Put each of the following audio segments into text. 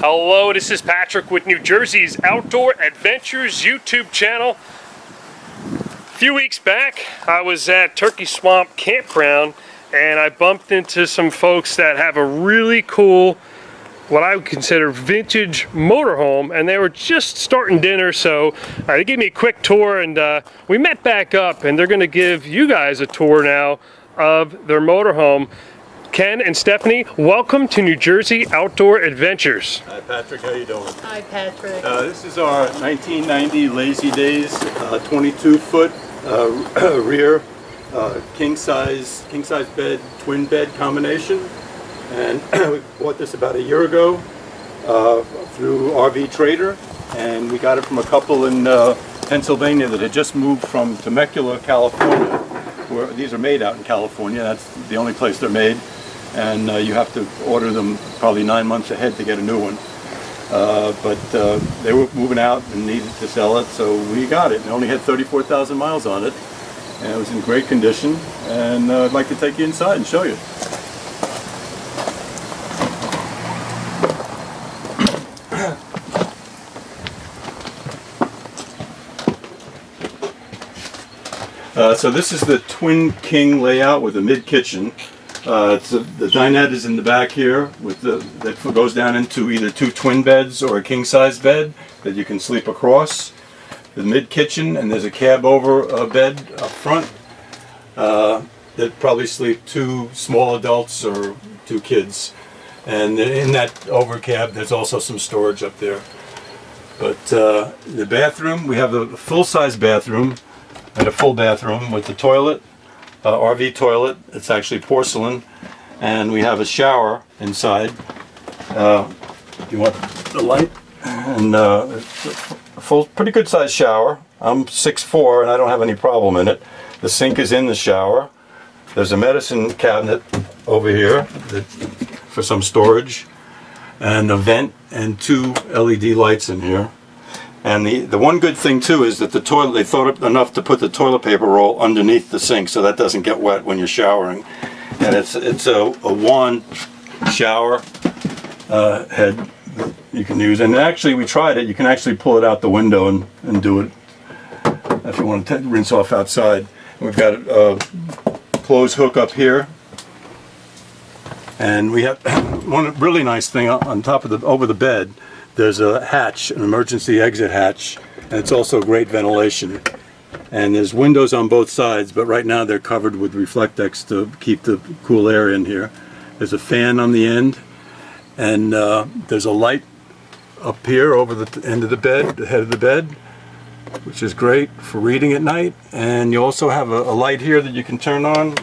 Hello, this is Patrick with New Jersey's Outdoor Adventures YouTube channel. A few weeks back, I was at Turkey Swamp Campground and I bumped into some folks that have a really cool, what I would consider vintage motorhome and they were just starting dinner so uh, they gave me a quick tour and uh, we met back up and they're going to give you guys a tour now of their motorhome. Ken and Stephanie, welcome to New Jersey Outdoor Adventures. Hi Patrick, how you doing? Hi, Patrick. Uh, this is our 1990 Lazy Daze uh, 22 foot uh, rear uh, king size king size bed twin bed combination, and we bought this about a year ago uh, through RV Trader, and we got it from a couple in uh, Pennsylvania that had just moved from Temecula, California. Where these are made out in California. That's the only place they're made and uh, you have to order them probably nine months ahead to get a new one. Uh, but uh, they were moving out and needed to sell it, so we got it. It only had 34,000 miles on it, and it was in great condition. And uh, I'd like to take you inside and show you. Uh, so this is the Twin King layout with a mid kitchen. Uh, a, the dinette is in the back here with the that goes down into either two twin beds or a king size bed that you can sleep across. The mid kitchen and there's a cab over a bed up front uh, that probably sleep two small adults or two kids. And in that over cab there's also some storage up there. But uh, the bathroom, we have a full size bathroom and a full bathroom with the toilet uh, RV toilet. It's actually porcelain, and we have a shower inside. Uh, you want the light? And uh, a full, pretty good sized shower. I'm 6'4", and I don't have any problem in it. The sink is in the shower. There's a medicine cabinet over here that, for some storage, and a vent and two LED lights in here. And the, the one good thing too is that the toilet, they thought enough to put the toilet paper roll underneath the sink so that doesn't get wet when you're showering. And it's, it's a, a wand shower uh, head you can use. And actually we tried it, you can actually pull it out the window and, and do it if you want to rinse off outside. We've got a clothes hook up here. And we have one really nice thing on top of the, over the bed there's a hatch, an emergency exit hatch, and it's also great ventilation. And there's windows on both sides, but right now they're covered with Reflectix to keep the cool air in here. There's a fan on the end, and uh, there's a light up here over the end of the bed, the head of the bed, which is great for reading at night. And you also have a, a light here that you can turn on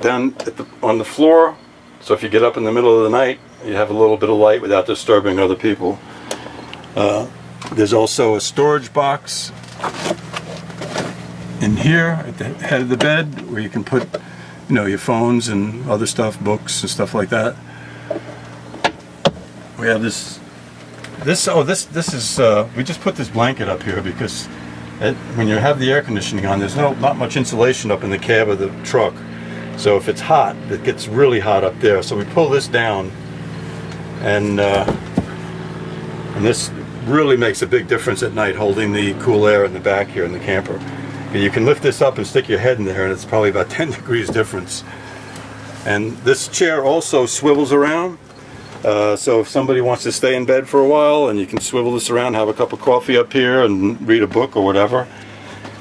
down the, on the floor. So if you get up in the middle of the night you have a little bit of light without disturbing other people. Uh, there's also a storage box in here at the head of the bed where you can put you know your phones and other stuff books and stuff like that. We have this this oh this this is uh, we just put this blanket up here because it, when you have the air conditioning on there's no not much insulation up in the cab of the truck. So if it's hot it gets really hot up there. So we pull this down and uh, and this really makes a big difference at night holding the cool air in the back here in the camper. You can lift this up and stick your head in there and it's probably about 10 degrees difference. And this chair also swivels around. Uh, so if somebody wants to stay in bed for a while and you can swivel this around have a cup of coffee up here and read a book or whatever.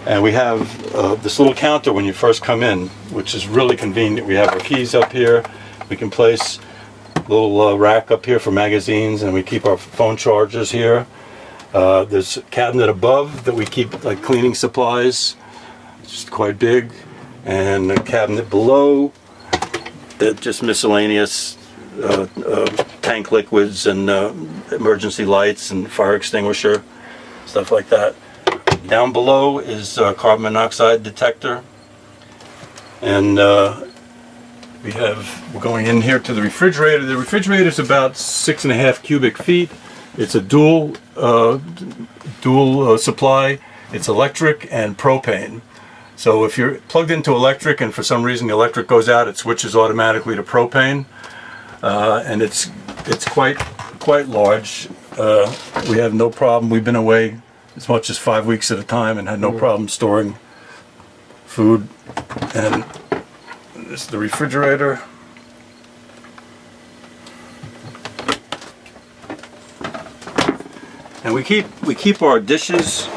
And we have uh, this little counter when you first come in which is really convenient. We have our keys up here. We can place little uh, rack up here for magazines and we keep our phone chargers here. Uh, there's a cabinet above that we keep like cleaning supplies, just quite big, and a cabinet below that just miscellaneous uh, uh tank liquids and uh, emergency lights and fire extinguisher, stuff like that. Down below is a carbon monoxide detector and uh, we have, we're going in here to the refrigerator. The refrigerator is about six and a half cubic feet. It's a dual, uh, dual uh, supply. It's electric and propane. So if you're plugged into electric and for some reason the electric goes out, it switches automatically to propane. Uh, and it's, it's quite quite large. Uh, we have no problem. We've been away as much as five weeks at a time and had no problem storing food. And this is the refrigerator. And we keep we keep our dishes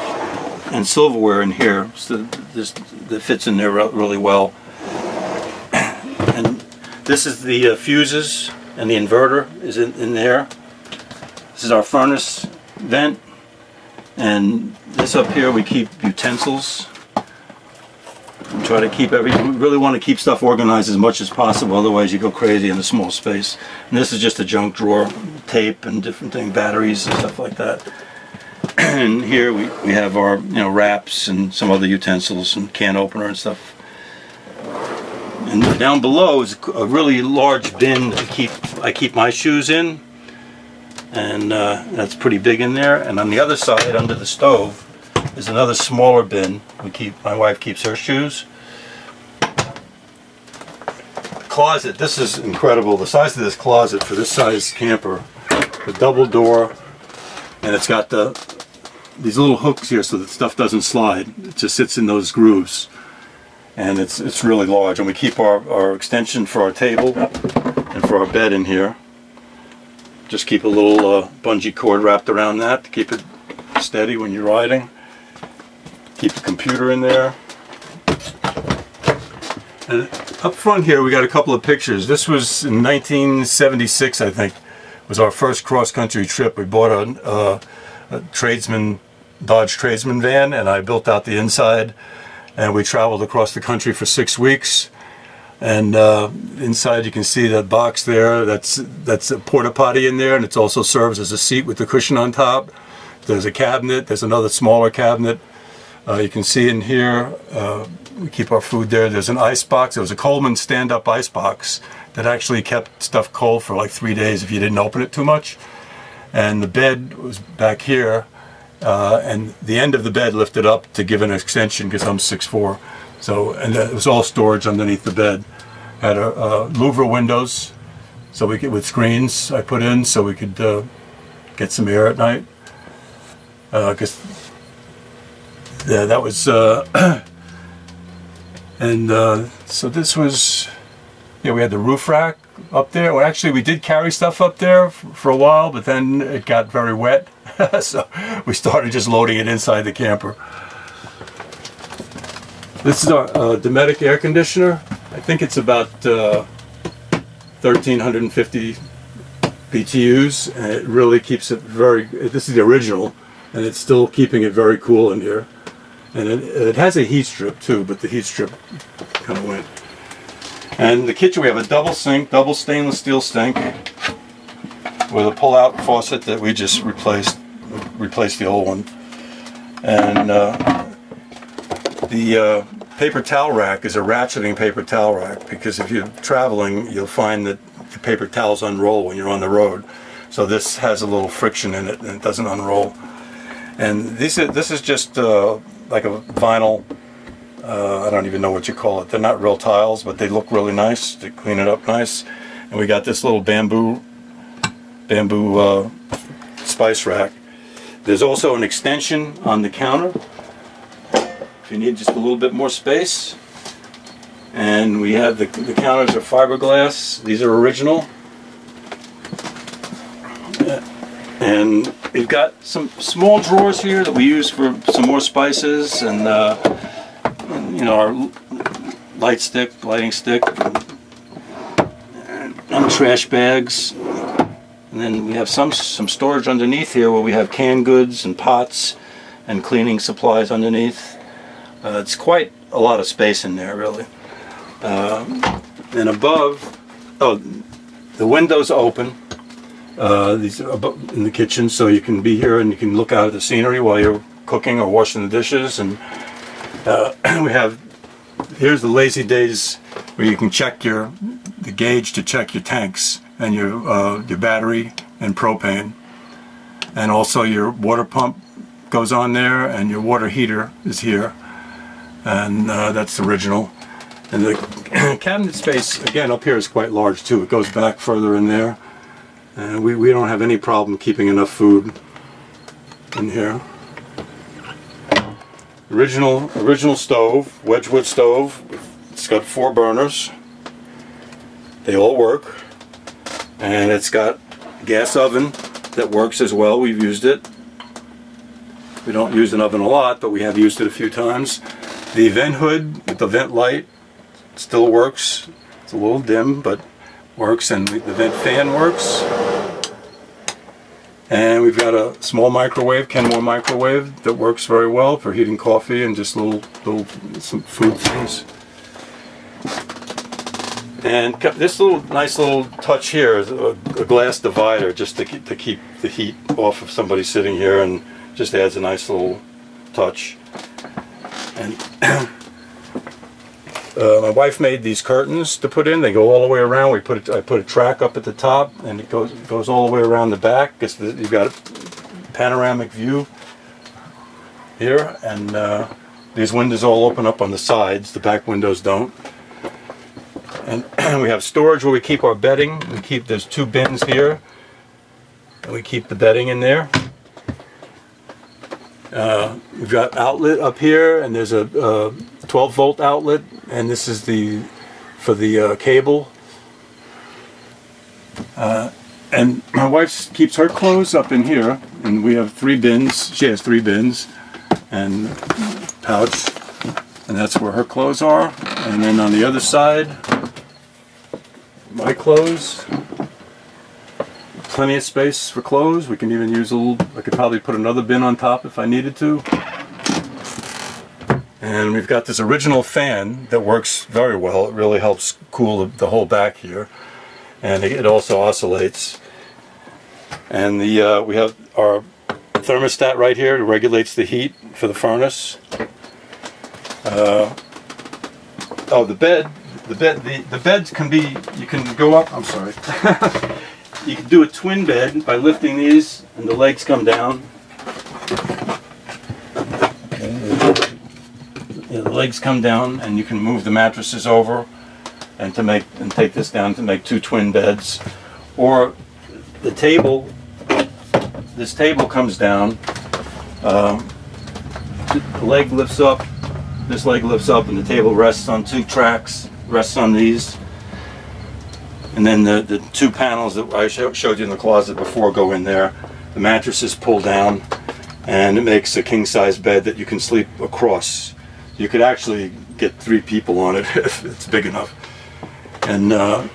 and silverware in here, so this that fits in there really well. And this is the uh, fuses and the inverter is in, in there. This is our furnace vent, and this up here we keep utensils. Try to keep every. We really want to keep stuff organized as much as possible. Otherwise, you go crazy in a small space. And this is just a junk drawer, tape and different things, batteries and stuff like that and here we, we have our you know wraps and some other utensils and can opener and stuff. And down below is a really large bin to keep I keep my shoes in, and uh, that's pretty big in there. And on the other side, under the stove, is another smaller bin. We keep my wife keeps her shoes. Closet. This is incredible. The size of this closet for this size camper, the double door, and it's got the these little hooks here so that stuff doesn't slide. It just sits in those grooves. And it's, it's really large. And we keep our, our extension for our table and for our bed in here. Just keep a little uh, bungee cord wrapped around that to keep it steady when you're riding. Keep the computer in there. And up front here we got a couple of pictures. This was in 1976 I think. Was our first cross-country trip. We bought a, uh, a tradesman Dodge Tradesman van and I built out the inside. And we traveled across the country for six weeks. And uh, inside you can see that box there. That's that's a porta potty in there and it also serves as a seat with the cushion on top. There's a cabinet. There's another smaller cabinet. uh, you can see in here uh, we keep our food there there's an ice box there was a Coleman stand-up ice box that actually kept stuff cold for like three days if you didn't open it too much and the bed was back here uh, and the end of the bed lifted up to give an extension because I'm 6'4". So, and it was all storage underneath the bed. Had a, a louver windows, so we could with screens I put in so we could uh, get some air at night. Because uh, yeah, that was, uh, and uh, so this was, yeah, we had the roof rack up there. Well, actually, we did carry stuff up there for a while, but then it got very wet. so we started just loading it inside the camper. This is our uh, Dometic air conditioner. I think it's about uh, 1350 BTUs and it really keeps it very, this is the original and it's still keeping it very cool in here. And it, it has a heat strip too, but the heat strip kind of went. And the kitchen, we have a double sink, double stainless steel sink with a pull-out faucet that we just replaced replaced the old one. And uh, the uh, paper towel rack is a ratcheting paper towel rack because if you're traveling, you'll find that the paper towels unroll when you're on the road. So this has a little friction in it and it doesn't unroll. And this is, this is just uh, like a vinyl, uh, I don't even know what you call it. They're not real tiles, but they look really nice. They clean it up nice. And we got this little bamboo, bamboo uh, spice rack there's also an extension on the counter if you need just a little bit more space. And we have the, the counters are fiberglass. These are original. And we've got some small drawers here that we use for some more spices and, uh, you know, our light stick, lighting stick, and trash bags. And then we have some, some storage underneath here where we have canned goods and pots and cleaning supplies underneath. Uh, it's quite a lot of space in there really. Uh, and above, oh, the windows open. Uh, these in the kitchen so you can be here and you can look out at the scenery while you're cooking or washing the dishes. And uh, we have, here's the Lazy Daze where you can check your, the gauge to check your tanks and your, uh, your battery and propane. And also your water pump goes on there and your water heater is here. And uh, that's original. And the cabinet space, again, up here is quite large too. It goes back further in there. And we, we don't have any problem keeping enough food in here. Original original stove, Wedgewood stove. It's got four burners. They all work. And it's got gas oven that works as well. We've used it. We don't use an oven a lot, but we have used it a few times. The vent hood with the vent light still works. It's a little dim, but works. And the vent fan works. And we've got a small microwave, Kenmore microwave, that works very well for heating coffee and just little, little some food things. And this little nice little touch here is a, a glass divider just to keep, to keep the heat off of somebody sitting here and just adds a nice little touch. And uh, my wife made these curtains to put in. They go all the way around. We put it, I put a track up at the top, and it goes goes all the way around the back. The, you've got a panoramic view here, and uh, these windows all open up on the sides. The back windows don't. And we have storage where we keep our bedding. We keep there's two bins here, and we keep the bedding in there. Uh, we've got outlet up here, and there's a, a 12 volt outlet, and this is the for the uh, cable. Uh, and my wife keeps her clothes up in here, and we have three bins. She has three bins and pouch, and that's where her clothes are. And then on the other side, my clothes. Plenty of space for clothes. We can even use a little. I could probably put another bin on top if I needed to. And we've got this original fan that works very well. It really helps cool the, the whole back here. And it, also oscillates. And the uh, we have our thermostat right here. It regulates the heat for the furnace. Uh, oh, the bed. The bed. The, the beds can be. You can go up. I'm sorry. you can do a twin bed by lifting these, and the legs come down. the legs come down and you can move the mattresses over and to make and take this down to make two twin beds or the table this table comes down um, the leg lifts up this leg lifts up and the table rests on two tracks rests on these and then the, the two panels that I showed you in the closet before go in there the mattresses pull down and it makes a king size bed that you can sleep across you could actually get three people on it if it's big enough. And uh,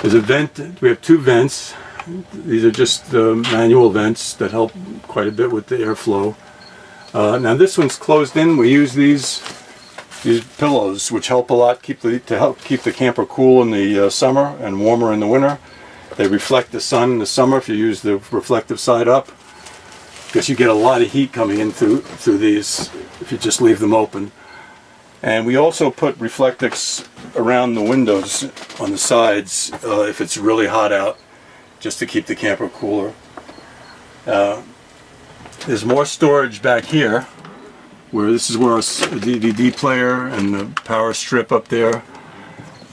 there's a vent, we have two vents. These are just manual vents that help quite a bit with the airflow. Uh, now this one's closed in. We use these these pillows, which help a lot keep the, to help keep the camper cool in the uh, summer and warmer in the winter. They reflect the sun in the summer if you use the reflective side up because you get a lot of heat coming in through through these if you just leave them open. And we also put Reflectix around the windows on the sides uh, if it's really hot out, just to keep the camper cooler. Uh, there's more storage back here, where this is where our DVD player and the power strip up there.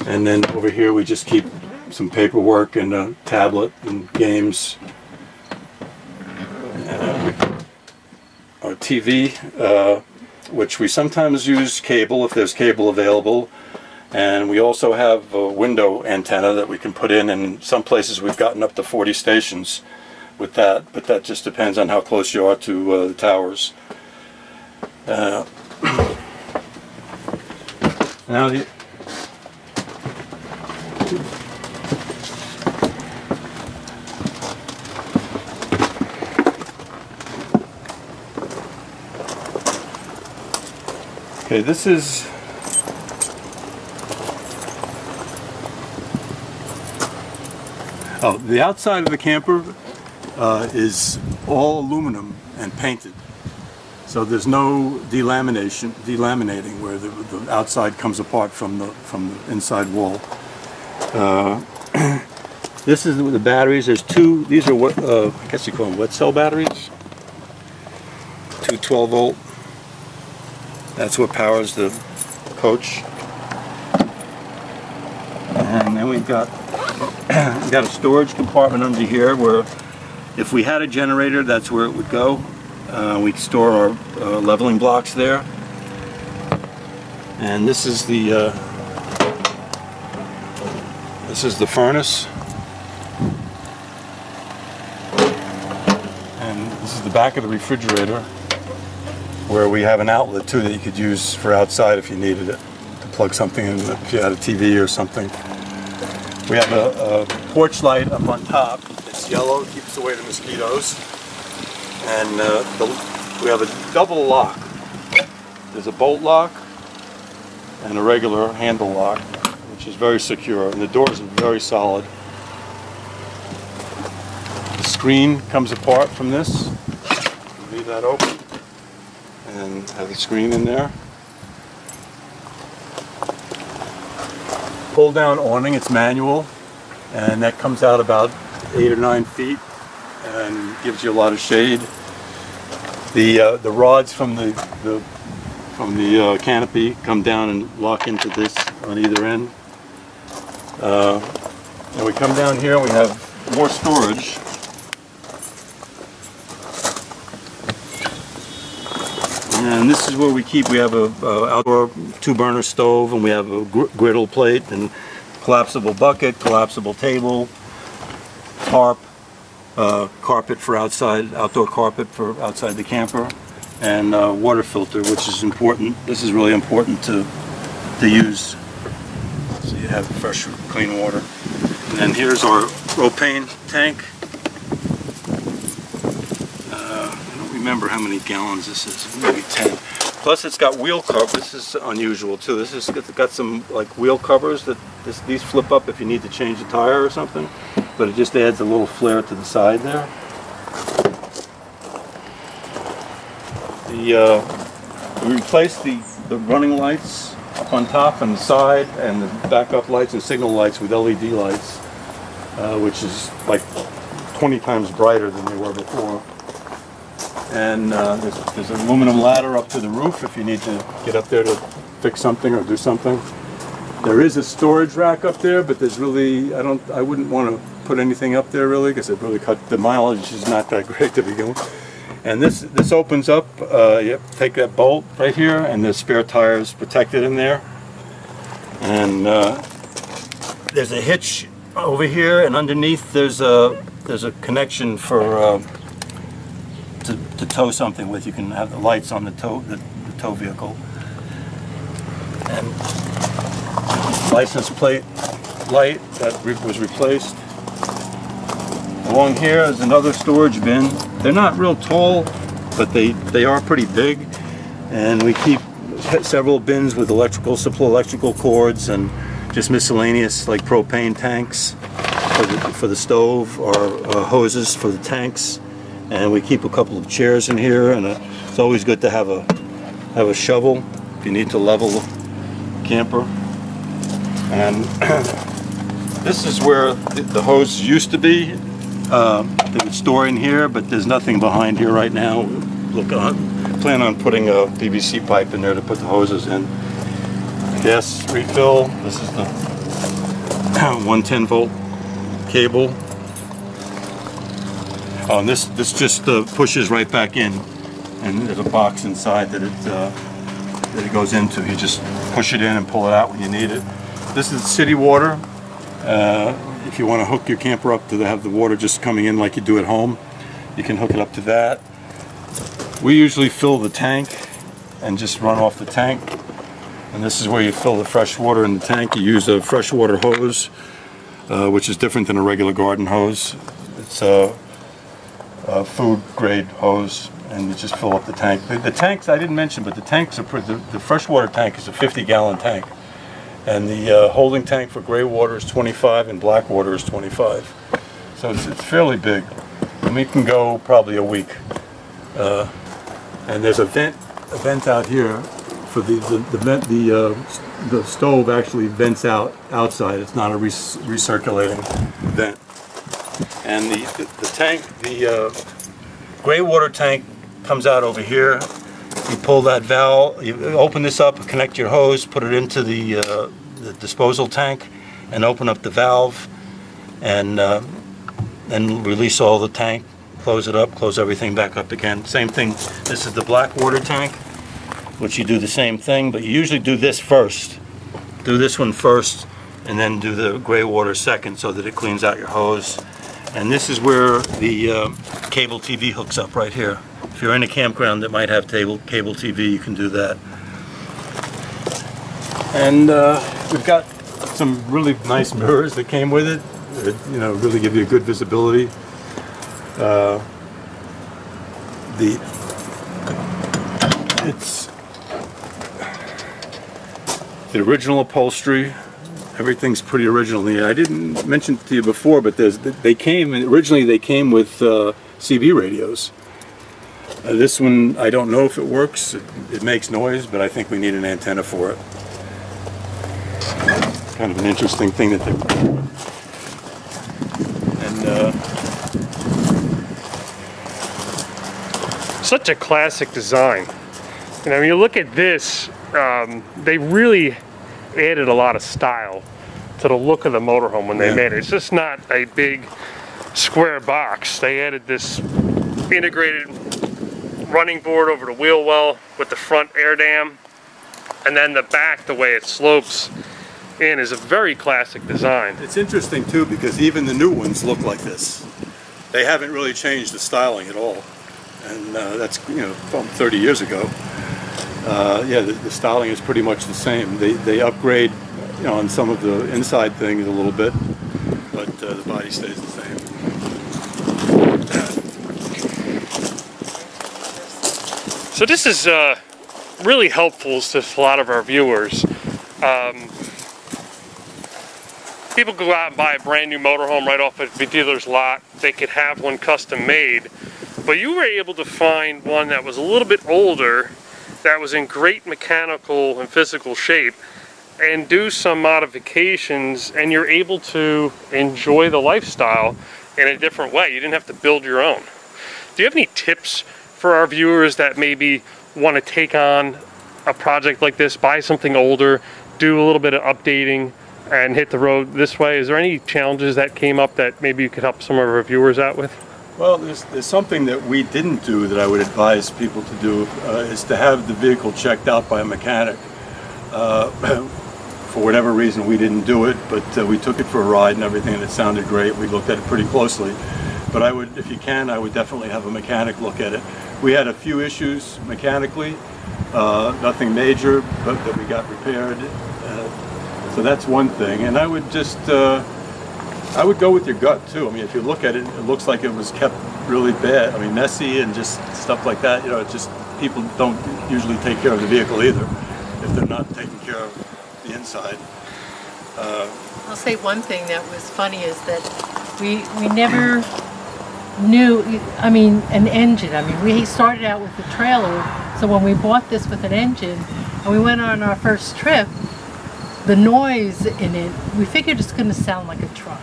And then over here we just keep some paperwork and a tablet and games our TV, uh, which we sometimes use cable if there's cable available. And we also have a window antenna that we can put in. And some places we've gotten up to 40 stations with that, but that just depends on how close you are to uh, the towers. Uh, now the Okay, this is Oh, the outside of the camper uh, is all aluminum and painted. So there's no delamination, delaminating where the, the outside comes apart from the from the inside wall. Uh, this is the batteries. There's two. These are what uh, I guess you call them wet cell batteries. Two 12 volt that's what powers the coach. And then we've got we've got a storage compartment under here where if we had a generator, that's where it would go. Uh, we store our uh, leveling blocks there. And this is the uh, this is the furnace. And this is the back of the refrigerator where we have an outlet too that you could use for outside if you needed it to plug something in if you had a TV or something. We have a, a porch light up on top. It's yellow, keeps away the mosquitoes. And uh, the, we have a double lock. There's a bolt lock and a regular handle lock, which is very secure. And the doors are very solid. The screen comes apart from this. Leave that open and have the screen in there. pull down awning, it's manual, and that comes out about eight or nine feet and gives you a lot of shade. The uh, the rods from the, the from the uh, canopy come down and lock into this on either end. Uh, and we come down here we have more storage. And this is where we keep, we have a, a outdoor two burner stove and we have a gr griddle plate and collapsible bucket, collapsible table, tarp, uh, carpet for outside, outdoor carpet for outside the camper, and uh, water filter, which is important. This is really important to, to use. So you have fresh, clean water. And then here's our propane tank. Uh, I don't remember how many gallons this is, maybe 10. Plus it's got wheel covers, this is unusual too. This has got some like wheel covers that this, these flip up if you need to change a tire or something. But it just adds a little flare to the side there. The, uh, we replaced the, the running lights up on top and the side and the backup lights and signal lights with LED lights, uh, which is like 20 times brighter than they were before. And uh, there's, there's an aluminum ladder up to the roof if you need to get up there to fix something or do something. There is a storage rack up there, but there's really, I don't, I wouldn't want to put anything up there really because it really cut, the mileage is not that great to begin with. And this, this opens up, uh, take that bolt right here and the spare tires protected in there. And uh, there's a hitch over here and underneath there's a, there's a connection for uh, to, to tow something with. You can have the lights on the tow, the, the tow vehicle. And license plate light that was replaced. Along here is another storage bin. They're not real tall, but they, they are pretty big. And we keep several bins with electrical supply, electrical cords and just miscellaneous like propane tanks for the, for the stove or uh, hoses for the tanks and we keep a couple of chairs in here and a, it's always good to have a have a shovel if you need to level the camper and this is where the, hose used to be uh, they would store in here but there's nothing behind here right now look on plan on putting a PVC pipe in there to put the hoses in gas refill this is the 110 volt cable Oh, and this this just uh, pushes right back in, and there's a box inside that it uh, that it goes into. You just push it in and pull it out when you need it. This is city water. Uh, if you want to hook your camper up to have the water just coming in like you do at home, you can hook it up to that. We usually fill the tank and just run off the tank. And this is where you fill the fresh water in the tank. You use a freshwater hose, uh, which is different than a regular garden hose. It's a, uh, food grade hose and you just fill up the tank. The, the tanks I didn't mention, but the tanks are the, the freshwater tank is a 50 gallon tank, and the uh, holding tank for gray water is 25 and black water is 25. So it's, it's fairly big, and we can go probably a week. Uh, and there's a vent a vent out here for the the, the vent the uh, the stove actually vents out outside. It's not a recirculating vent and the, the, the tank, the uh, gray water tank comes out over here. You pull that valve, you open this up, connect your hose, put it into the, uh, the disposal tank, and open up the valve. and uh, then release all the tank, close it up, close everything back up again. Same thing, this is the black water tank, which you do the same thing, but you usually do this first. Do this one first, and then do the gray water second so that it cleans out your hose. And this is where the uh, cable TV hooks up right here. If you're in a campground that might have table, cable TV, you can do that. And uh, we've got some really nice mirrors that came with it. That, you know, really give you a good visibility. Uh, the it's the original upholstery. Everything's pretty original. I didn't mention to you before, but there's they came originally. They came with uh, CB radios. Uh, this one, I don't know if it works. It, it makes noise, but I think we need an antenna for it kind of an interesting thing that they were doing. And uh, such a classic design. You know, when you look at this, um, they really added a lot of style to the look of the motorhome when they Yeah. made it. It's just not a big square box. They added this integrated running board over the wheel well with the front air dam, and then the back, the way it slopes in, is a very classic design. it's interesting too because even the new ones look like this. They haven't really changed the styling at all, and uh, that's you know from 30 years ago. Uh, yeah, the, the styling is pretty much the same. They they upgrade you know on some of the inside things a little bit, but uh, the body stays the same. So this is uh, really helpful to a lot of our viewers. Um, people go out and buy a brand new motorhome right off of a dealer's lot. They could have one custom made, but you were able to find one that was a little bit older, that was in great mechanical and physical shape, and do some modifications, and you're able to enjoy the lifestyle in a different way. You didn't have to build your own. Do you have any tips for our viewers that maybe want to take on a project like this, buy something older, do a little bit of updating, and hit the road this way? Is there any challenges that came up that maybe you could help some of our viewers out with? Well, there's, there's something that we didn't do that I would advise people to do uh, is to have the vehicle checked out by a mechanic. Uh, for whatever reason, we didn't do it, but uh, we took it for a ride and everything, and it sounded great. We looked at it pretty closely. But I would, if you can, I would definitely have a mechanic look at it. We had a few issues mechanically, uh, nothing major, but that we got repaired. Uh, so that's one thing. And I would just, uh, I would go with your gut too. I mean, if you look at it, it looks like it was kept really bad. I mean, messy and just stuff like that. You know, just people don't usually take care of the vehicle either if they're not taking care of the inside. I'll say one thing that was funny is that we we never knew. I mean, an engine. I mean, we started out with a trailer, so when we bought this with an engine, and we went on our first trip, the noise in it, we figured it's going to sound like a truck.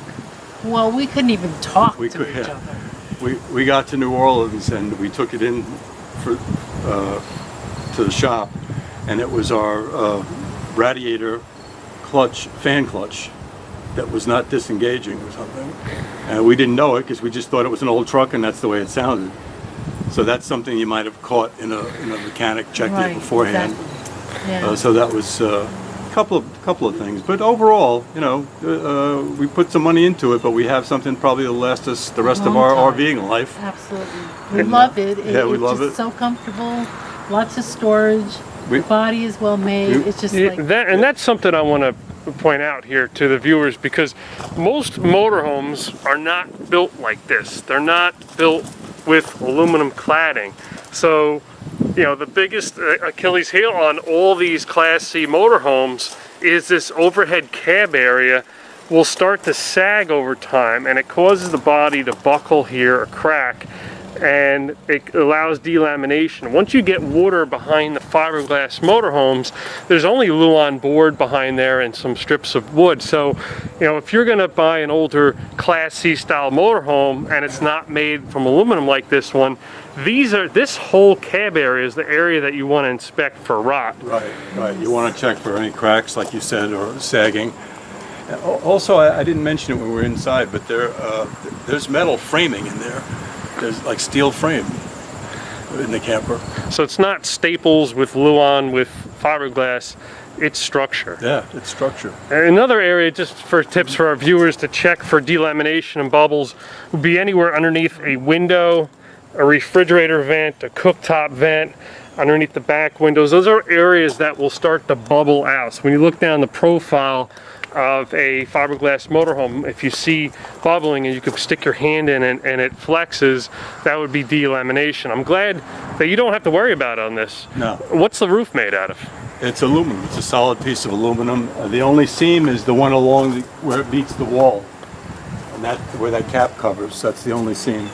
Well, we couldn't even talk We to could, each yeah. other. We, we got to New Orleans and we took it in for, uh, to the shop and it was our uh, radiator clutch, fan clutch that was not disengaging or something. And we didn't know it because we just thought it was an old truck and that's the way it sounded. So that's something you might have caught in a, in a mechanic checked Right, it beforehand. exactly. Yeah. Uh, so that was uh, a couple of couple of things, but overall, you know, uh, uh, we put some money into it, but we have something probably to last us the rest of our time. RVing life. Absolutely. We And, uh, love it. yeah, we it's love just it. so comfortable. Lots of storage. We- the body is well made. We- it's just Yeah, like that, and that's something I want to point out here to the viewers because most motorhomes are not built like this. They're not built with aluminum cladding. So, you know, the biggest uh, Achilles heel on all these Class C motorhomes is this overhead cab area will start to sag over time and it causes the body to buckle here or crack and it allows delamination. Once you get water behind the fiberglass motorhomes, there's only Luan board behind there and some strips of wood. So, you know, if you're going to buy an older Class C style motorhome and it's not made from aluminum like this one, these are this whole cab area is the area that you want to inspect for rot. Right, right. You want to check for any cracks, like you said, or sagging. Also, I, I didn't mention it when we were inside, but there, uh, there's metal framing in there. There's like steel frame in the camper. So it's not staples with Luan with fiberglass, it's structure. Yeah, it's structure. Another area, just for tips for our viewers to check for delamination and bubbles, would be anywhere underneath a window, a refrigerator vent, a cooktop vent, underneath the back windows. Those are areas that will start to bubble out. So when you look down the profile of a fiberglass motorhome, if you see bubbling and you can stick your hand in and, and it flexes, that would be delamination. I'm glad that you don't have to worry about it on this. No. What's the roof made out of? It's aluminum. It's a solid piece of aluminum. The only seam is the one along the, where it meets the wall, and that where that cap covers. That's the only seam.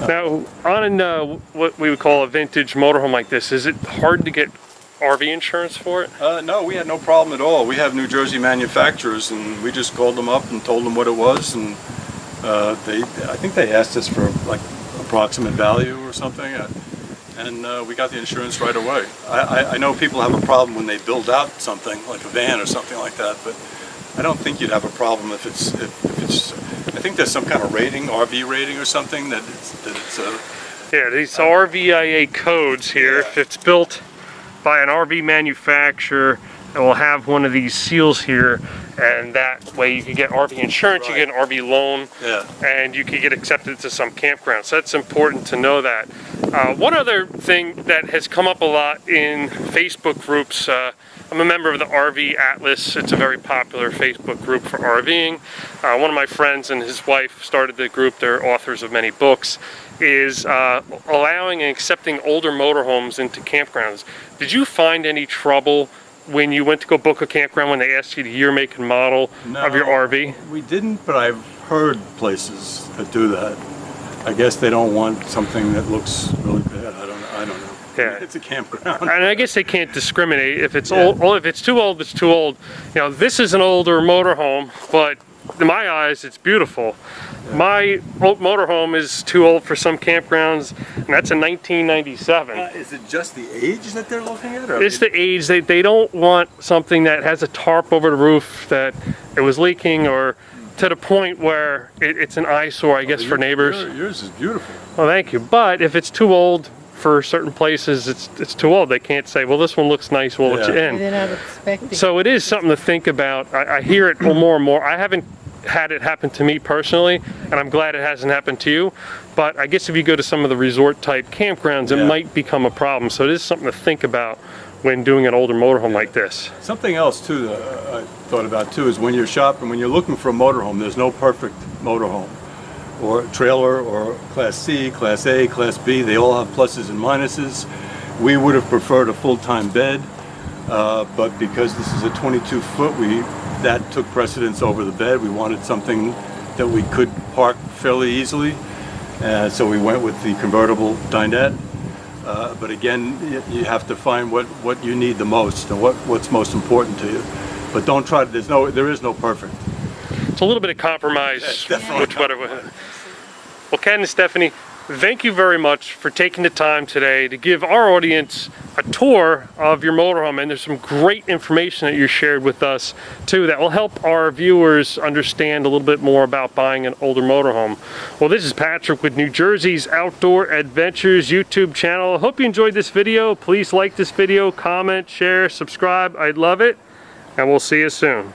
Now, on uh, what we would call a vintage motorhome like this, is it hard to get RV insurance for it? Uh, no, we had no problem at all. We have New Jersey manufacturers, and we just called them up and told them what it was, and uh, they, I think they asked us for like approximate value or something, uh, and uh, we got the insurance right away. I, I, I know people have a problem when they build out something like a van or something like that, but I don't think you'd have a problem if it's if, if it's. I think there's some kind of rating, RV rating or something that it's that it's. Uh, Yeah, these RVIA codes here, if it's built by an RV manufacturer, and we'll have one of these seals here, and that way you can get RV insurance, you get an RV loan, yeah. and you can get accepted to some campgrounds. So that's important to know that. Uh, one other thing that has come up a lot in Facebook groups, uh, I'm a member of the RV Atlas. It's a very popular Facebook group for RVing. Uh, one of my friends and his wife started the group. They're authors of many books. Is uh, allowing and accepting older motorhomes into campgrounds. Did you find any trouble when you went to go book a campground when they asked you the year, make, and model of your RV? We didn't, but I've heard places that do that. I guess they don't want something that looks really bad. I don't. I don't know. Yeah. It's a campground. and I guess they can't discriminate if it's Yeah. old. If it's too old, it's too old. You know, this is an older motorhome, but in my eyes, it's beautiful. My old motorhome is too old for some campgrounds, and that's a 1997. Uh, is it just the age that they're looking at? Or It's the age they they don't want something that has a tarp over the roof that it was leaking or to the point where it, it's an eyesore, I guess, for Your- neighbors. your- Yours is beautiful. Well, thank you. But if it's too old for certain places, it's it's too old. They can't say, well, this one looks nice. We'll let you in. They're not expecting. So it is something to think about. I, I hear it more and more. I haven't had it happen to me personally, and I'm glad it hasn't happened to you. But I guess if you go to some of the resort type campgrounds, it might become a problem. So it is something to think about when doing an older motorhome like this. Something else too that I thought about too is when you're shopping, when you're looking for a motorhome, there's no perfect motorhome or trailer or Class C, Class A, Class B. They all have pluses and minuses. We would have preferred a full-time bed, uh, but because this is a 22 foot, we that took precedence over the bed. We wanted something that we could park fairly easily, uh, so we went with the convertible dinette. Uh, but again, you have to find what, what you need the most and what, what's most important to you. But don't try to, there's no, there is no perfect. It's a little bit of compromise. Yeah, definitely which whatever. Well, Ken and Stephanie, thank you very much for taking the time today to give our audience a tour of your motorhome. And there's some great information that you shared with us too that will help our viewers understand a little bit more about buying an older motorhome. Well, this is Patrick with New Jersey's Outdoor Adventures YouTube channel. I hope you enjoyed this video. Please like this video, comment, share, subscribe. I'd love it. And we'll see you soon.